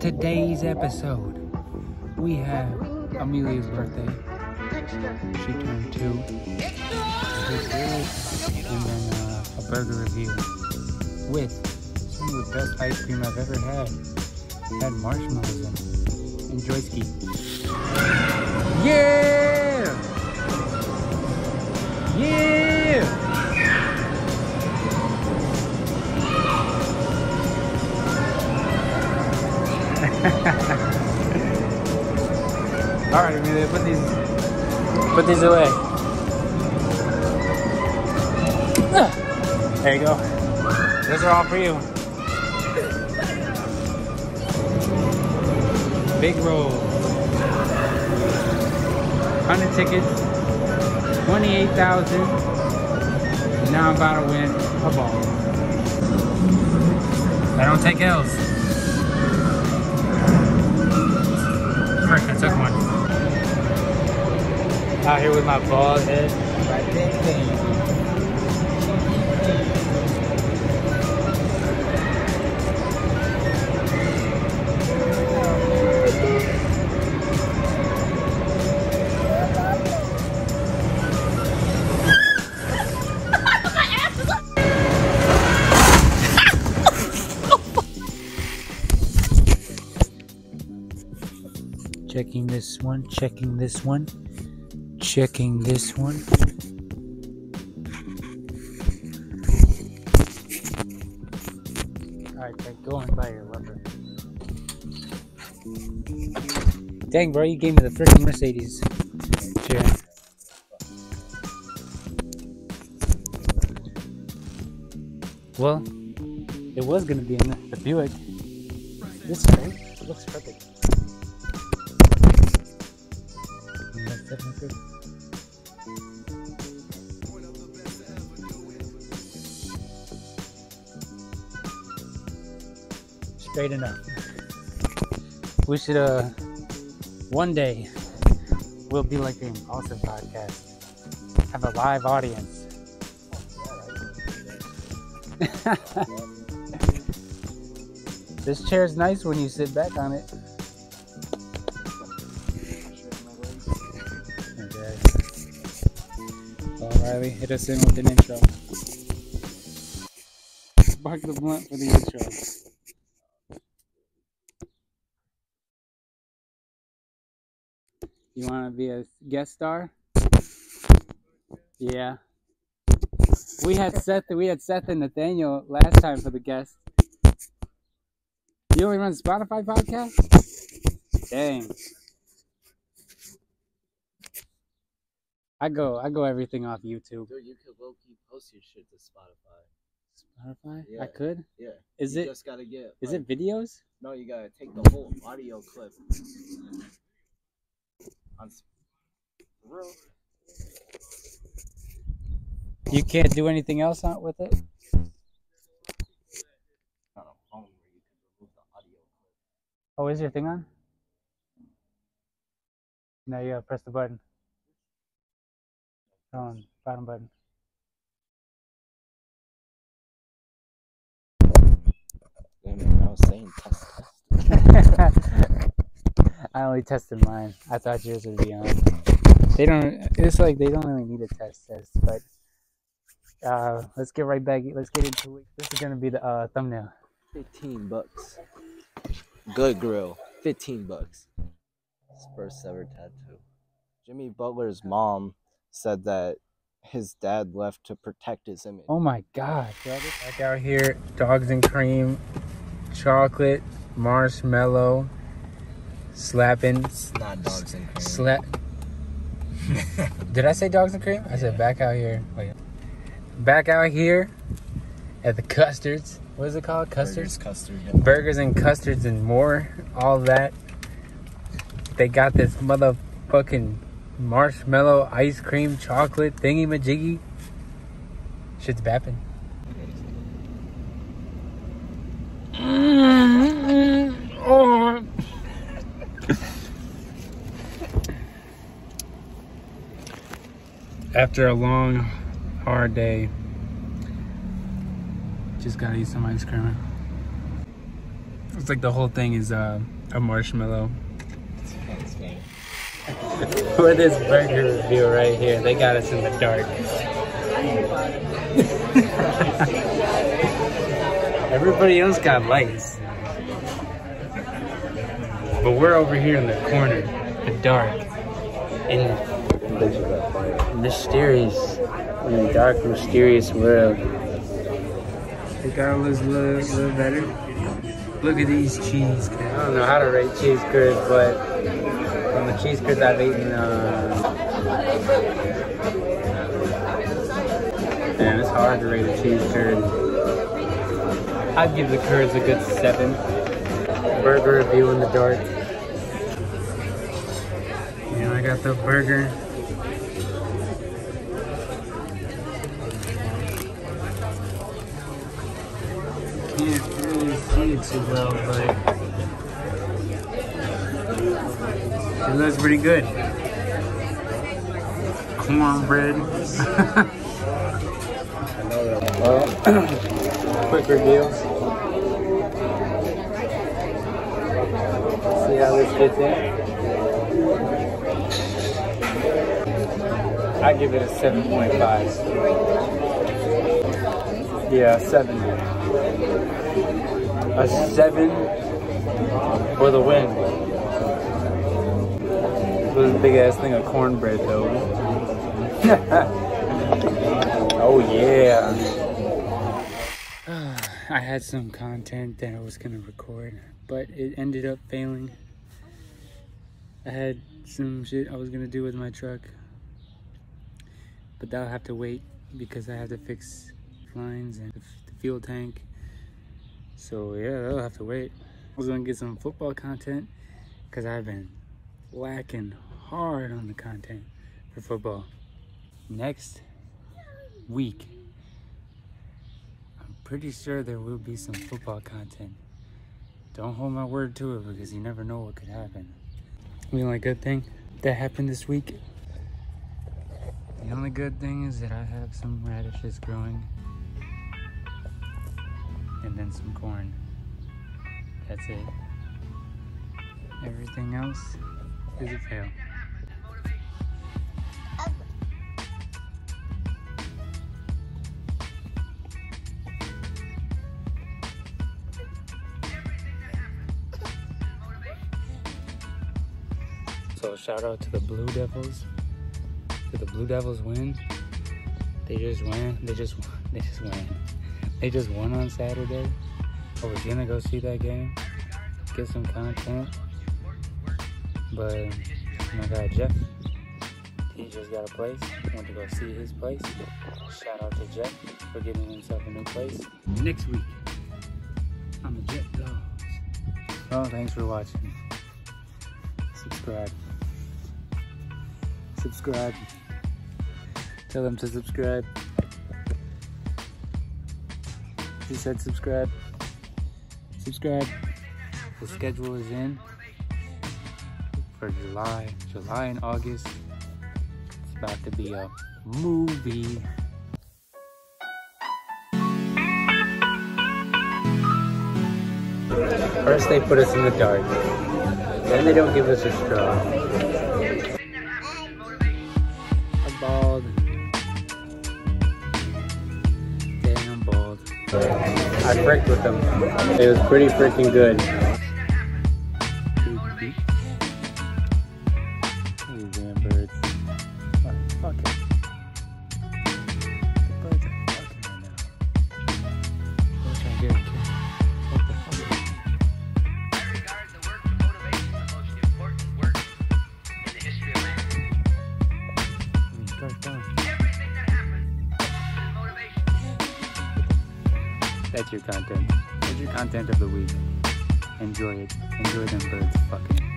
today's episode, we have Amelia's birthday. She turned two. And then uh, a burger review with some of the best ice cream I've ever had. Had marshmallows in it. Enjoy ski. Yeah! Yeah! All right, Amelia, put these, put these away. There you go. Those are all for you. Big roll. 100 tickets. 28,000. Now I'm about to win a ball. I don't take L's. First, I took one. Out here with my bald head. Checking this one, checking this one, checking this one. Alright, then go and buy your rubber. Dang, bro, you gave me the freaking Mercedes. chair. Well, it was gonna be in the, Buick. This it looks perfect. That's. Straight enough. We should, uh, one day, we'll be like the Impulsive podcast. Have a live audience. this chair's nice when you sit back on it. Riley, hit us in with an intro. Spark the blunt for the intro. You want to be a guest star? Yeah. We had Seth. We had Seth and Nathaniel last time for the guest. You only run Spotify podcast? Dang. I go. I go everything off YouTube. Dude, you could low key post your shit to Spotify. Spotify? Yeah. I could. Yeah. Is you it? just gotta get Is like- it videos? no you gotta take the whole audio clip. On real. You can't do anything else on with it. Not a phone where you can remove the audio clip. Oh, is your thing on? Now you gotta press the button. On bottom button. I was saying test test. I only tested mine. I thought yours would be on. They don't. It's like they don't really need a test test, but uh, let's get right back. Let's get into it. This is gonna be the uh, thumbnail. Fifteen bucks. Good grill. Fifteen bucks. His first ever tattoo. Jimmy Butler's mom said that his dad left to protect his image. Oh my god! Back out here, dogs and cream, chocolate, marshmallow, slapping, It's not dogs and cream. slap. Did I say dogs and cream? I said back out here. Wait. Back out here at the custards. What is it called? Custards? Burgers, custard. yeah. Burgers and custards and more. All that. They got this motherfucking marshmallow ice cream chocolate thingy majiggy. Shit's bapping. After a long, hard day, just gotta eat some ice cream. It's like the whole thing is uh, a marshmallow. For this burger review right here, they got us in the dark. Everybody else got lights. But we're over here in the corner, the dark, in mysterious, in the dark, mysterious world. The garlic a little, little better. Look at these cheese curds. I don't know how to rate cheese curds, but cheese curds I've eaten, uh, man, it's hard to rate a cheese curd. I'd give the curds a good seven. Burger review in the dark. Know, I got the burger. Can't really see it too well, but it looks pretty good. Cornbread. quick review. See how this fits in. I give it a 7.5. Yeah, 7. A 7 for the win. Was a big ass thing of cornbread though. oh yeah. I had some content that I was gonna record, but it ended up failing. I had some shit I was gonna do with my truck, but that'll have to wait because I have to fix lines and the fuel tank. So yeah, that'll have to wait. I was gonna get some football content because I've been lacking hard on the content for football. Next week, I'm pretty sure there will be some football content. Don't hold my word to it because you never know what could happen. The only good thing that happened this week, the only good thing is that I have some radishes growing and then some corn. That's it. Everything else is a fail. So shout out to the Blue Devils. For the Blue Devils win. They just won. They just won. they just won. They just won on Saturday. I was gonna go see that game, get some content. But my guy Jeff, he just got a place. Went to go see his place. Shout out to Jeff for getting himself a new place. Next week on the Jet Dogs. Oh, thanks for watching. Subscribe. Subscribe. Tell them to subscribe. He said subscribe. Subscribe. The schedule is in for July, July and August. It's about to be a movie. First they put us in the dark. Then they don't give us a straw. I fricked with them. It was pretty freaking good. That's your content. That's your content of the week. Enjoy it. Enjoy them birds fucking.